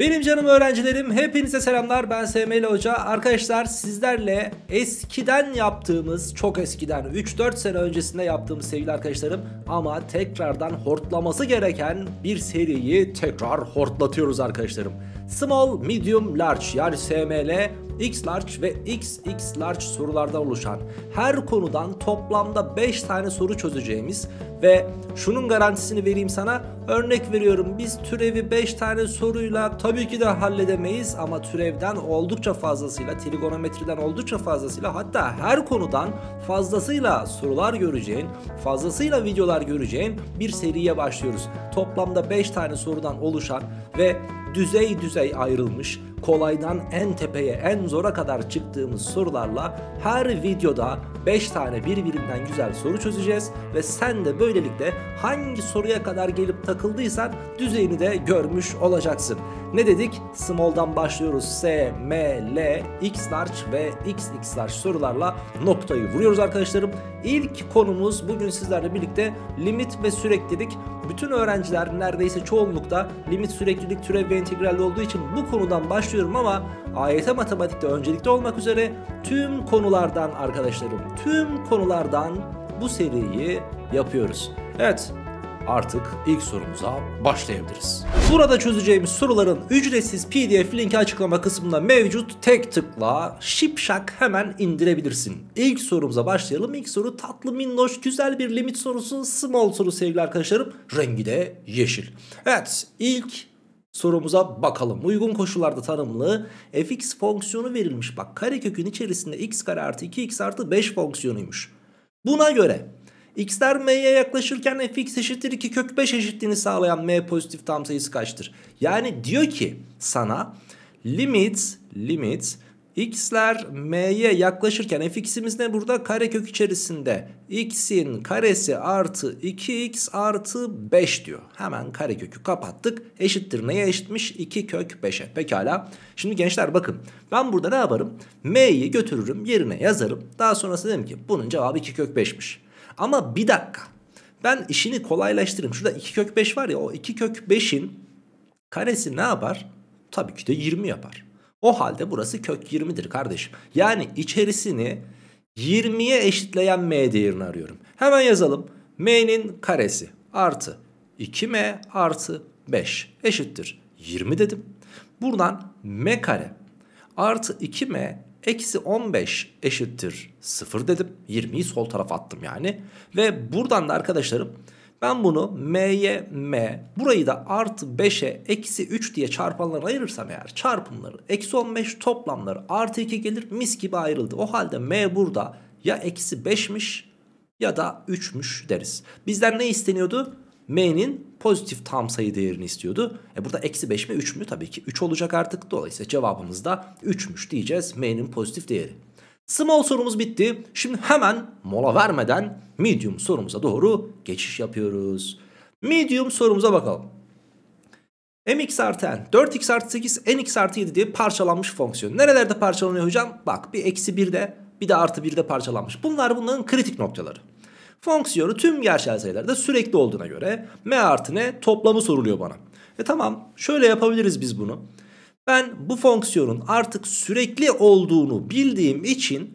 Benim canım öğrencilerim hepinize selamlar. Ben SML Hoca. Arkadaşlar sizlerle eskiden yaptığımız çok eskiden 3-4 sene öncesinde yaptığımız sevgili arkadaşlarım Ama tekrardan hortlaması gereken bir seriyi tekrar hortlatıyoruz arkadaşlarım. Small, Medium, Large yani SML X large ve XX large sorulardan oluşan her konudan toplamda 5 tane soru çözeceğimiz ve şunun garantisini vereyim sana örnek veriyorum biz türevi 5 tane soruyla tabii ki de halledemeyiz ama türevden oldukça fazlasıyla trigonometriden oldukça fazlasıyla hatta her konudan fazlasıyla sorular göreceğin fazlasıyla videolar göreceğin bir seriye başlıyoruz. Toplamda 5 tane sorudan oluşan ve düzey düzey ayrılmış kolaydan en tepeye en zora kadar çıktığımız sorularla her videoda 5 tane birbirinden güzel soru çözeceğiz ve sen de böylelikle hangi soruya kadar gelip takıldıysan düzeyini de görmüş olacaksın. Ne dedik? Small'dan başlıyoruz. S, M, L, X large ve XX large sorularla noktayı vuruyoruz arkadaşlarım. İlk konumuz bugün sizlerle birlikte limit ve süreklilik. Bütün öğrenciler neredeyse çoğunlukta limit, süreklilik, türev ve integralli olduğu için bu konudan başlıyorum ama AYT matematikte öncelikli olmak üzere tüm konulardan arkadaşlarım, tüm konulardan bu seriyi yapıyoruz. Evet, artık ilk sorumuza başlayabiliriz. Burada çözeceğimiz soruların ücretsiz pdf linki açıklama kısmında mevcut. Tek tıkla şipşak hemen indirebilirsin. İlk sorumuza başlayalım. İlk soru tatlı minnoş güzel bir limit sorusu. Small soru sevgili arkadaşlarım. Rengi de yeşil. Evet ilk sorumuza bakalım. Uygun koşullarda tanımlı fx fonksiyonu verilmiş. Bak karekökün içerisinde x kare artı 2x artı 5 fonksiyonuymuş. Buna göre x'ler m'ye yaklaşırken fx eşittir 2 kök 5 eşitliğini sağlayan m pozitif tam sayısı kaçtır? Yani diyor ki sana limit limit x'ler m'ye yaklaşırken fx'imiz ne burada? Karekök içerisinde x'in karesi artı 2x artı 5 diyor. Hemen karekökü kapattık. Eşittir neye eşitmiş? 2 kök 5'e. Pekala. Şimdi gençler bakın ben burada ne yaparım? m'yi götürürüm yerine yazarım. Daha sonrasında dedim ki bunun cevabı 2 kök 5'miş. Ama bir dakika. Ben işini kolaylaştırayım. Şurada 2 kök 5 var ya o 2 kök 5'in karesi ne yapar? Tabii ki de 20 yapar. O halde burası kök 20'dir kardeşim. Yani içerisini 20'ye eşitleyen m değerini arıyorum. Hemen yazalım. m'nin karesi artı 2m artı 5 eşittir 20 dedim. Buradan m kare artı 2m eksi 15 eşittir 0 dedim. 20'yi sol tarafa attım yani. Ve buradan da arkadaşlarım ben bunu m'ye m burayı da artı 5'e eksi 3 diye çarpanlara ayırırsam eğer çarpımları eksi 15 toplamları artı 2 gelir mis gibi ayrıldı. O halde m burada ya eksi 5'miş ya da 3'müş deriz. Bizden ne isteniyordu? M'nin pozitif tam sayı değerini istiyordu. E burada eksi 5 mi 3 mü? Tabii ki 3 olacak artık. Dolayısıyla cevabımız da 3'müş diyeceğiz m'nin pozitif değeri. Small sorumuz bitti. Şimdi hemen mola vermeden medium sorumuza doğru geçiş yapıyoruz. Medium sorumuza bakalım. mx artı n, 4x artı 8, nx artı 7 diye parçalanmış fonksiyon. Nerelerde parçalanıyor hocam? Bak bir eksi 1'de bir de artı 1'de parçalanmış. Bunlar bunların kritik noktaları. Fonksiyonu tüm gerçel sayılarda sürekli olduğuna göre m artı n toplamı soruluyor bana. E tamam şöyle yapabiliriz biz bunu. Ben bu fonksiyonun artık sürekli olduğunu bildiğim için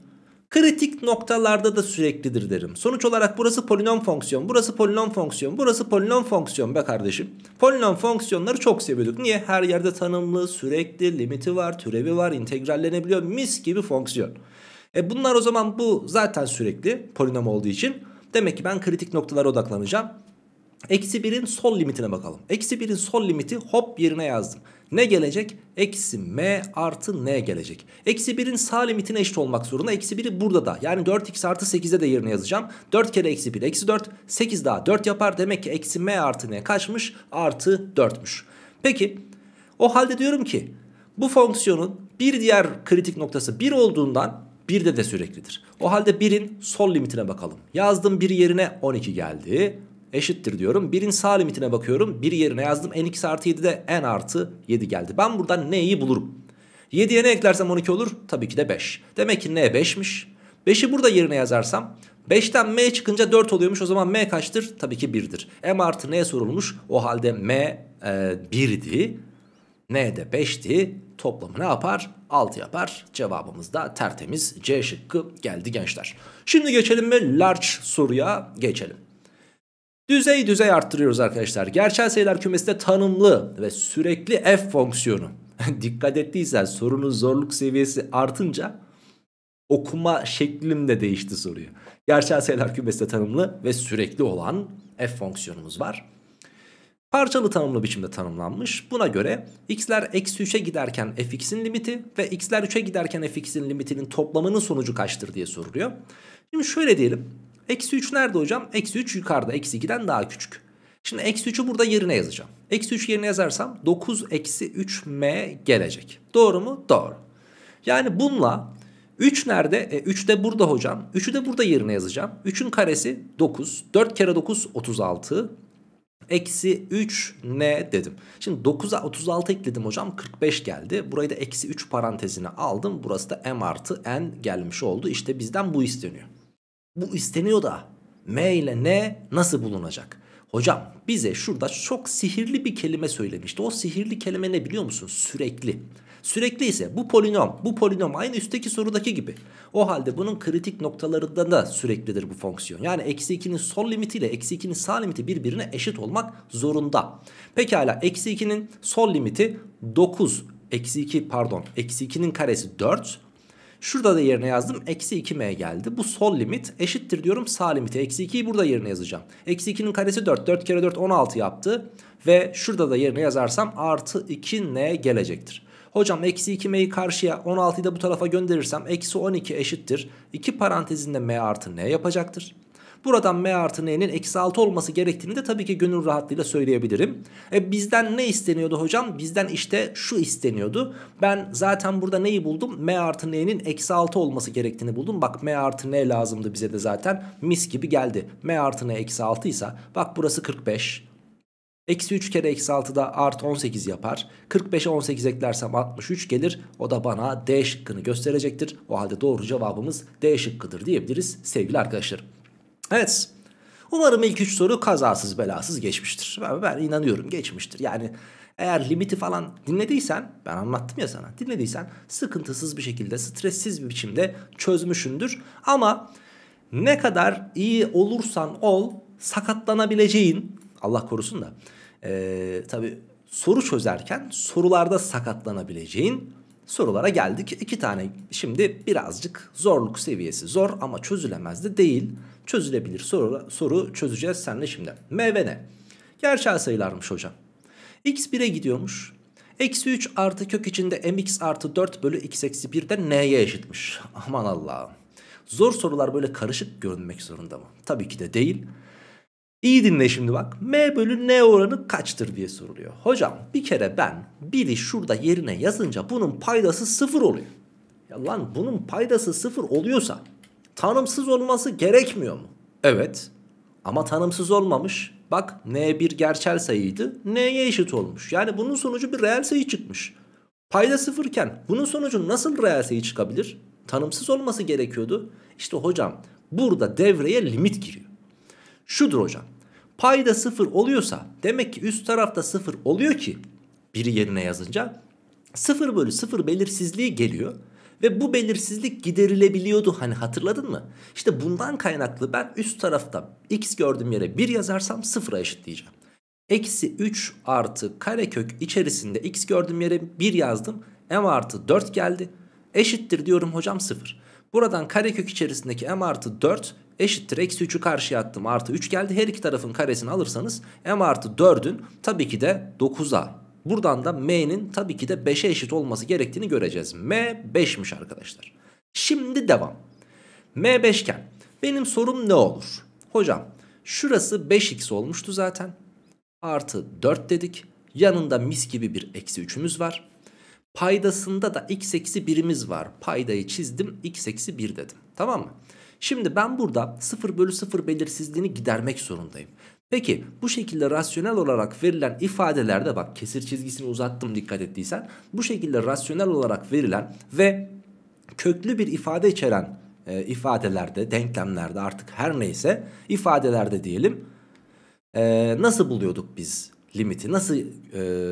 kritik noktalarda da süreklidir derim. Sonuç olarak burası polinom fonksiyon, burası polinom fonksiyon, burası polinom fonksiyon be kardeşim. Polinom fonksiyonları çok seviyorduk. Niye? Her yerde tanımlı, sürekli, limiti var, türevi var, integrallenebiliyor. Mis gibi fonksiyon. E bunlar o zaman bu zaten sürekli polinom olduğu için. Demek ki ben kritik noktalara odaklanacağım. Eksi 1'in sol limitine bakalım. Eksi 1'in sol limiti hop yerine yazdım. Ne gelecek? Eksi m artı n gelecek. Eksi 1'in sağ limitine eşit olmak zorunda. Eksi 1'i burada da. Yani 4x artı 8'e de yerine yazacağım. 4 kere eksi 1 eksi 4. 8 daha 4 yapar. Demek ki eksi m artı n kaçmış? Artı 4'müş. Peki o halde diyorum ki bu fonksiyonun bir diğer kritik noktası 1 olduğundan 1 de de süreklidir. O halde 1'in sol limitine bakalım. Yazdım 1 yerine 12 geldi eşittir diyorum. Birin sağ limitine bakıyorum. Bir yerine yazdım. n2 artı 7'de n artı 7 geldi. Ben buradan n'yi bulurum. 7'ye ne eklersem 12 olur? Tabii ki de 5. Demek ki n 5'miş. 5'i burada yerine yazarsam 5'ten m çıkınca 4 oluyormuş. O zaman m kaçtır? Tabii ki 1'dir. m artı n sorulmuş. O halde m e, 1'di. N de 5'ti. Toplamı ne yapar? 6 yapar. Cevabımız da tertemiz C şıkkı geldi gençler. Şimdi geçelim mi large soruya geçelim. Düzey düzey arttırıyoruz arkadaşlar. Gerçel sayılar kümesinde tanımlı ve sürekli f fonksiyonu. Dikkat ettiysen sorunun zorluk seviyesi artınca okuma şeklim de değişti soruyu. Gerçel sayılar kümesinde tanımlı ve sürekli olan f fonksiyonumuz var. Parçalı tanımlı biçimde tanımlanmış. Buna göre x'ler eksi 3'e giderken fx'in limiti ve x'ler 3'e giderken fx'in limitinin toplamının sonucu kaçtır diye soruluyor. Şimdi şöyle diyelim. Eksi 3 nerede hocam? Eksi 3 yukarıda eksi 2'den daha küçük. Şimdi eksi 3'ü burada yerine yazacağım. Eksi 3 yerine yazarsam 9 eksi 3m gelecek. Doğru mu? Doğru. Yani bununla 3 nerede? E, 3 de burada hocam. 3'ü de burada yerine yazacağım. 3'ün karesi 9. 4 kere 9 36. Eksi 3 ne dedim. Şimdi 9'a 36 ekledim hocam 45 geldi. Burayı da eksi 3 parantezine aldım. Burası da m artı n gelmiş oldu. İşte bizden bu isteniyor. Bu isteniyor da m ile n nasıl bulunacak? Hocam bize şurada çok sihirli bir kelime söylemişti. O sihirli kelime ne biliyor musun? Sürekli. Sürekli ise bu polinom, bu polinom aynı üstteki sorudaki gibi. O halde bunun kritik noktalarında da süreklidir bu fonksiyon. Yani eksi 2'nin sol limiti ile eksi 2'nin sağ limiti birbirine eşit olmak zorunda. Pekala eksi 2'nin sol limiti 9, eksi 2 pardon eksi 2'nin karesi 4. Şurada da yerine yazdım. Eksi 2m geldi. Bu sol limit eşittir diyorum sağ limiti. Eksi 2'yi burada yerine yazacağım. Eksi 2'nin karesi 4. 4 kere 4 16 yaptı. Ve şurada da yerine yazarsam artı 2n gelecektir. Hocam eksi 2m'yi karşıya 16'yı da bu tarafa gönderirsem eksi 12 eşittir. 2 parantezinde m artı n yapacaktır. Buradan m artı n'nin eksi 6 olması gerektiğini de tabii ki gönül rahatlığıyla söyleyebilirim. E bizden ne isteniyordu hocam? Bizden işte şu isteniyordu. Ben zaten burada neyi buldum? m artı n'nin eksi 6 olması gerektiğini buldum. Bak m artı n lazımdı bize de zaten. Mis gibi geldi. m artı n eksi 6 ise bak burası 45. Eksi 3 kere eksi 6 da artı 18 yapar. 45'e 18 eklersem 63 gelir. O da bana D şıkkını gösterecektir. O halde doğru cevabımız D şıkkıdır diyebiliriz sevgili arkadaşlar. Evet. Umarım ilk 3 soru kazasız belasız geçmiştir. Ben, ben inanıyorum geçmiştir. Yani eğer limiti falan dinlediysen ben anlattım ya sana dinlediysen sıkıntısız bir şekilde stressiz bir biçimde çözmüşündür. Ama ne kadar iyi olursan ol sakatlanabileceğin Allah korusun da ee, tabi soru çözerken sorularda sakatlanabileceğin sorulara geldik. İki tane şimdi birazcık zorluk seviyesi zor ama çözülemez de değil. Çözülebilir soru, soru çözeceğiz seninle şimdi. M ve ne? Gerçel sayılarmış hocam. X 1'e gidiyormuş. Eksi 3 artı kök içinde mx artı 4 bölü x eksi 1 de n'ye eşitmiş. Aman Allah'ım. Zor sorular böyle karışık görünmek zorunda mı? Tabii ki de değil. İyi dinle şimdi bak. M bölü N oranı kaçtır diye soruluyor. Hocam bir kere ben biri şurada yerine yazınca bunun paydası sıfır oluyor. Ya lan bunun paydası sıfır oluyorsa tanımsız olması gerekmiyor mu? Evet ama tanımsız olmamış. Bak N1 gerçel sayıydı N'ye eşit olmuş. Yani bunun sonucu bir reel sayı çıkmış. Payda sıfırken bunun sonucu nasıl reel sayı çıkabilir? Tanımsız olması gerekiyordu. İşte hocam burada devreye limit giriyor. Şudur hocam. Payda sıfır oluyorsa demek ki üst tarafta sıfır oluyor ki biri yerine yazınca sıfır bölü sıfır belirsizliği geliyor. Ve bu belirsizlik giderilebiliyordu hani hatırladın mı? İşte bundan kaynaklı ben üst tarafta x gördüğüm yere 1 yazarsam sıfıra eşitleyeceğim. Eksi 3 artı karekök içerisinde x gördüğüm yere 1 yazdım. m artı 4 geldi. Eşittir diyorum hocam 0. Buradan karekök içerisindeki m artı 4 eşittir. Eksi 3'ü karşıya attım artı 3 geldi. Her iki tarafın karesini alırsanız m artı 4'ün tabii ki de 9'a. Buradan da m'nin tabii ki de 5'e eşit olması gerektiğini göreceğiz. m 5'miş arkadaşlar. Şimdi devam. m 5 iken benim sorum ne olur? Hocam şurası 5x olmuştu zaten. Artı 4 dedik. Yanında mis gibi bir eksi 3'ümüz var. Paydasında da x eksi 1'imiz var. Paydayı çizdim x eksi 1 dedim. Tamam mı? Şimdi ben burada 0 bölü 0 belirsizliğini gidermek zorundayım. Peki bu şekilde rasyonel olarak verilen ifadelerde bak kesir çizgisini uzattım dikkat ettiysen. Bu şekilde rasyonel olarak verilen ve köklü bir ifade içeren e, ifadelerde, denklemlerde artık her neyse ifadelerde diyelim. E, nasıl buluyorduk biz limiti nasıl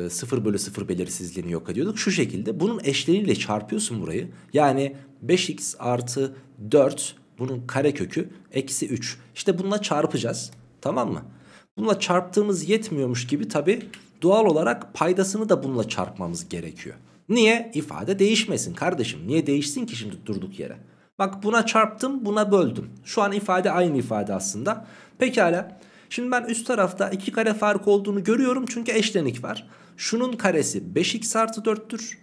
e, 0 bölü 0 belirsizliğini yok ediyorduk? Şu şekilde bunun eşleniyle çarpıyorsun burayı. Yani 5x artı 4 bunun kare kökü eksi 3. İşte bununla çarpacağız tamam mı? Bununla çarptığımız yetmiyormuş gibi tabi doğal olarak paydasını da bununla çarpmamız gerekiyor. Niye? İfade değişmesin kardeşim. Niye değişsin ki şimdi durduk yere? Bak buna çarptım buna böldüm. Şu an ifade aynı ifade aslında. Pekala. Şimdi ben üst tarafta iki kare fark olduğunu görüyorum çünkü eşlenik var. Şunun karesi 5x artı 4'tür.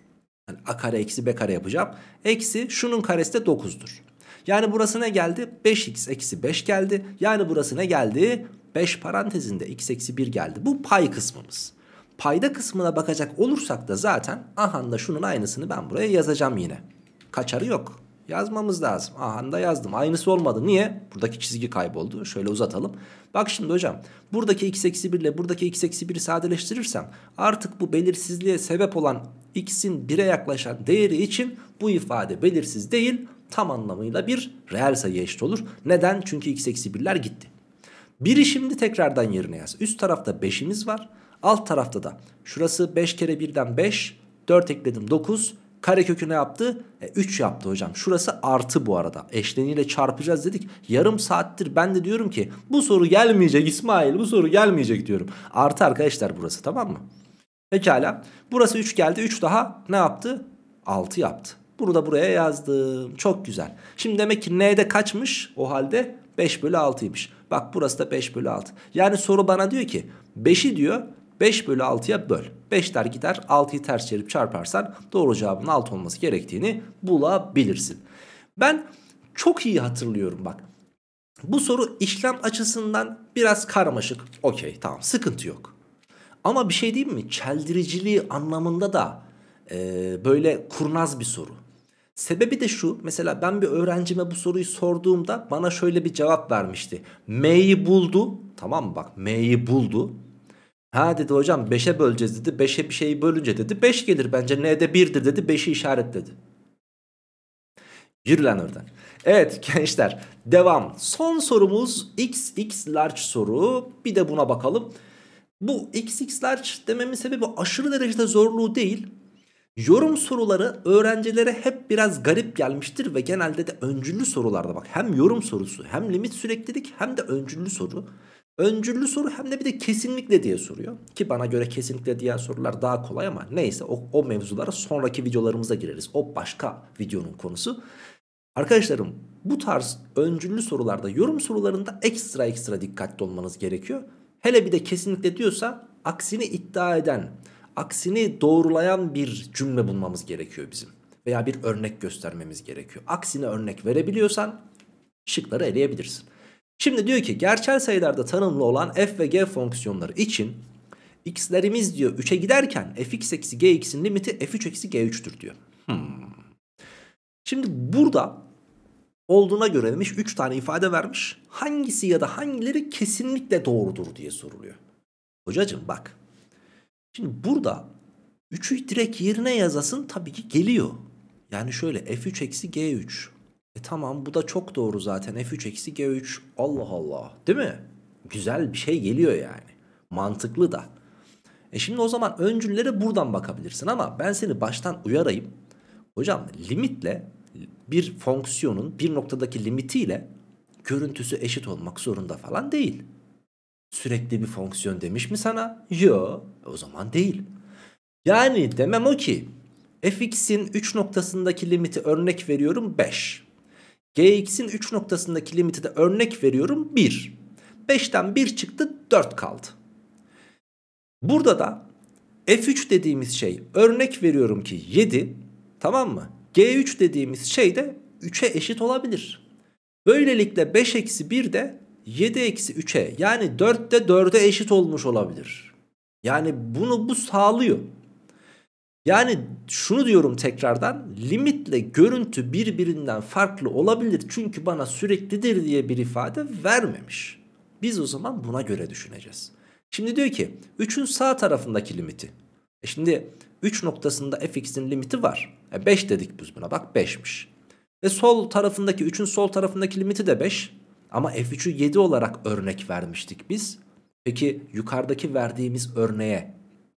Yani a kare eksi b kare yapacağım. Eksi şunun karesi de 9'dur. Yani burası ne geldi? 5x eksi 5 geldi. Yani burası ne geldi? 5 parantezinde x eksi 1 geldi. Bu pay kısmımız. Payda kısmına bakacak olursak da zaten aha da şunun aynısını ben buraya yazacağım yine. Kaçarı yok. Yazmamız lazım. Aha da yazdım. Aynısı olmadı. Niye? Buradaki çizgi kayboldu. Şöyle uzatalım. Bak şimdi hocam. Buradaki x eksi 1 ile buradaki x eksi 1'i sadeleştirirsem artık bu belirsizliğe sebep olan x'in 1'e yaklaşan değeri için bu ifade belirsiz değil tam anlamıyla bir reel sayı eşit olur. Neden? Çünkü x eksi 1'ler gitti. Biri şimdi tekrardan yerine yaz. Üst tarafta 5'imiz var. Alt tarafta da şurası 5 kere 1'den 5. 4 ekledim 9. Karekökü ne yaptı? E, 3 yaptı hocam. Şurası artı bu arada. Eşleniyle çarpacağız dedik. Yarım saattir ben de diyorum ki bu soru gelmeyecek İsmail bu soru gelmeyecek diyorum. Artı arkadaşlar burası tamam mı? Pekala. Burası 3 geldi. 3 daha ne yaptı? 6 yaptı. Bunu da buraya yazdım. Çok güzel. Şimdi demek ki n'de kaçmış? O halde 5 bölü 6'ymış. Bak burası da 5 bölü 6. Yani soru bana diyor ki 5'i diyor 5 bölü 6'ya böl. 5'ler gider 6'yı ters çevirip çarparsan doğru cevabın 6 olması gerektiğini bulabilirsin. Ben çok iyi hatırlıyorum bak. Bu soru işlem açısından biraz karmaşık. Okey tamam sıkıntı yok. Ama bir şey diyeyim mi? Çeldiriciliği anlamında da e, böyle kurnaz bir soru. Sebebi de şu mesela ben bir öğrencime bu soruyu sorduğumda bana şöyle bir cevap vermişti. M'yi buldu tamam mı bak M'yi buldu. Ha dedi hocam 5'e böleceğiz dedi 5'e bir şeyi bölünce dedi 5 gelir bence N'de 1'dir dedi 5'i işaretledi. Yürü lan oradan. Evet gençler devam. Son sorumuz XX large soru. Bir de buna bakalım. Bu XX large dememin sebebi aşırı derecede zorluğu değil. Yorum soruları öğrencilere hep biraz garip gelmiştir ve genelde de öncüllü sorularda bak hem yorum sorusu hem limit süreklilik hem de öncüllü soru. Öncüllü soru hem de bir de kesinlikle diye soruyor. Ki bana göre kesinlikle diyen sorular daha kolay ama neyse o, o mevzulara sonraki videolarımıza gireriz. O başka videonun konusu. Arkadaşlarım bu tarz öncüllü sorularda yorum sorularında ekstra ekstra dikkatli olmanız gerekiyor. Hele bir de kesinlikle diyorsa aksini iddia eden aksini doğrulayan bir cümle bulmamız gerekiyor bizim. Veya bir örnek göstermemiz gerekiyor. Aksine örnek verebiliyorsan şıkları eleyebilirsin. Şimdi diyor ki gerçel sayılarda tanımlı olan f ve g fonksiyonları için x'lerimiz diyor 3'e giderken fx eksi gx'in limiti f3 eksi g3'tür diyor. Hmm. Şimdi burada olduğuna göre demiş 3 tane ifade vermiş. Hangisi ya da hangileri kesinlikle doğrudur diye soruluyor. Hocacım bak Şimdi burada 3'ü direkt yerine yazasın tabii ki geliyor. Yani şöyle f3 eksi g3. E tamam bu da çok doğru zaten f3 eksi g3. Allah Allah değil mi? Güzel bir şey geliyor yani. Mantıklı da. E şimdi o zaman öncüllere buradan bakabilirsin ama ben seni baştan uyarayım. Hocam limitle bir fonksiyonun bir noktadaki limitiyle görüntüsü eşit olmak zorunda falan değil. Sürekli bir fonksiyon demiş mi sana? Yo o zaman değil. Yani demem o ki fx'in 3 noktasındaki limiti örnek veriyorum 5. gx'in 3 noktasındaki limiti de örnek veriyorum 1. 5'ten 1 çıktı 4 kaldı. Burada da f3 dediğimiz şey örnek veriyorum ki 7 tamam mı? g3 dediğimiz şey de 3'e eşit olabilir. Böylelikle 5 eksi 1 de 7 eksi 3'e yani 4 de 4'e eşit olmuş olabilir. Yani bunu bu sağlıyor. Yani şunu diyorum tekrardan limitle görüntü birbirinden farklı olabilir çünkü bana süreklidir diye bir ifade vermemiş. Biz o zaman buna göre düşüneceğiz. Şimdi diyor ki 3'ün sağ tarafındaki limiti. E şimdi 3 noktasında fx'in limiti var. E 5 dedik biz buna bak 5'miş. Ve sol tarafındaki 3'ün sol tarafındaki limiti de 5. Ama f3'ü 7 olarak örnek vermiştik biz. Peki yukarıdaki verdiğimiz örneğe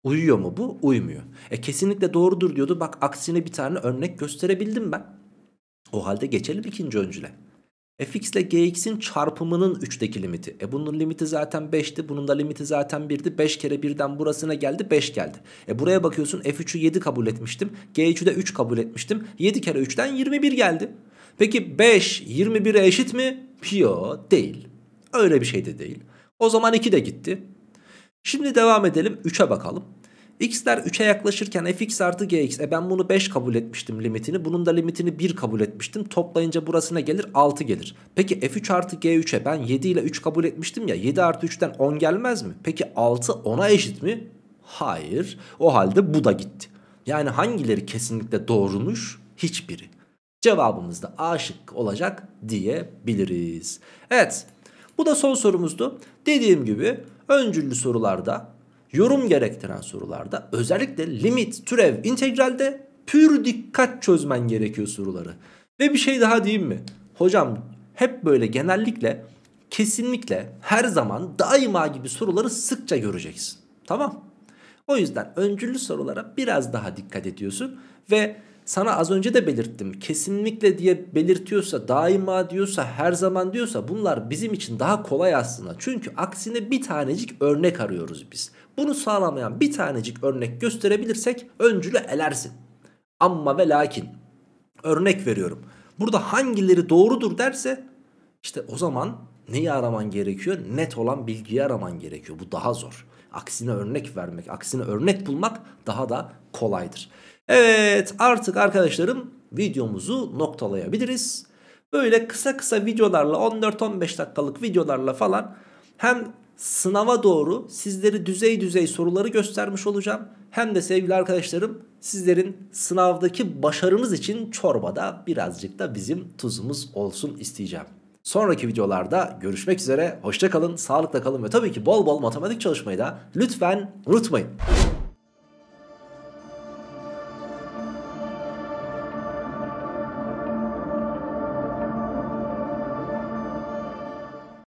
uyuyor mu bu? Uymuyor. E kesinlikle doğrudur diyordu. Bak aksine bir tane örnek gösterebildim ben. O halde geçelim ikinci öncüle. fx ile gx'in çarpımının 3'teki limiti. E bunun limiti zaten 5'ti. Bunun da limiti zaten 1'di. 5 kere 1'den burasına geldi 5 geldi. E buraya bakıyorsun f3'ü 7 kabul etmiştim. g3'ü de 3 kabul etmiştim. 7 kere 3'ten 21 geldi. Peki 5 21'e eşit mi? Yok değil. Öyle bir şey de değil. O zaman 2 de gitti. Şimdi devam edelim 3'e bakalım. X'ler 3'e yaklaşırken fx artı gx. E ben bunu 5 kabul etmiştim limitini. Bunun da limitini 1 kabul etmiştim. Toplayınca burasına gelir 6 gelir. Peki f3 artı g3'e ben 7 ile 3 kabul etmiştim ya. 7 artı 3'ten 10 gelmez mi? Peki 6 10'a eşit mi? Hayır. O halde bu da gitti. Yani hangileri kesinlikle doğrumuş? Hiçbiri. Cevabımız da A şıkkı olacak diyebiliriz. Evet. Bu da son sorumuzdu. Dediğim gibi öncüllü sorularda yorum gerektiren sorularda özellikle limit, türev, integralde pür dikkat çözmen gerekiyor soruları. Ve bir şey daha diyeyim mi? Hocam hep böyle genellikle kesinlikle her zaman daima gibi soruları sıkça göreceksin. Tamam. O yüzden öncüllü sorulara biraz daha dikkat ediyorsun ve sana az önce de belirttim. Kesinlikle diye belirtiyorsa, daima diyorsa, her zaman diyorsa bunlar bizim için daha kolay aslında. Çünkü aksine bir tanecik örnek arıyoruz biz. Bunu sağlamayan bir tanecik örnek gösterebilirsek öncülü elersin. Amma ve lakin örnek veriyorum. Burada hangileri doğrudur derse işte o zaman neyi araman gerekiyor? Net olan bilgiyi araman gerekiyor. Bu daha zor. Aksine örnek vermek, aksine örnek bulmak daha da kolaydır. Evet artık arkadaşlarım videomuzu noktalayabiliriz. Böyle kısa kısa videolarla 14-15 dakikalık videolarla falan hem sınava doğru sizleri düzey düzey soruları göstermiş olacağım. Hem de sevgili arkadaşlarım sizlerin sınavdaki başarınız için çorbada birazcık da bizim tuzumuz olsun isteyeceğim. Sonraki videolarda görüşmek üzere. Hoşça kalın, sağlıkla kalın ve tabii ki bol bol matematik çalışmayı da lütfen unutmayın.